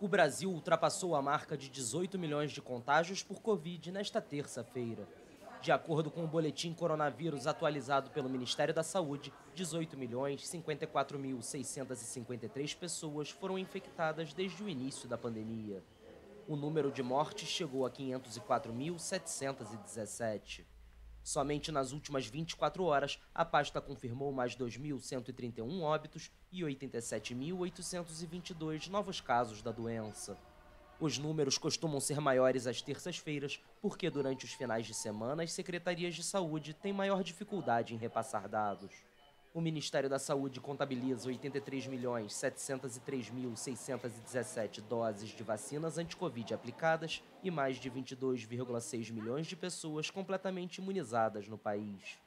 O Brasil ultrapassou a marca de 18 milhões de contágios por Covid nesta terça-feira. De acordo com o boletim coronavírus atualizado pelo Ministério da Saúde, 18 milhões 54.653 pessoas foram infectadas desde o início da pandemia. O número de mortes chegou a 504.717. Somente nas últimas 24 horas, a pasta confirmou mais 2.131 óbitos e 87.822 novos casos da doença. Os números costumam ser maiores às terças-feiras, porque durante os finais de semana as secretarias de saúde têm maior dificuldade em repassar dados. O Ministério da Saúde contabiliza 83 milhões 703.617 doses de vacinas anti-Covid aplicadas e mais de 22,6 milhões de pessoas completamente imunizadas no país.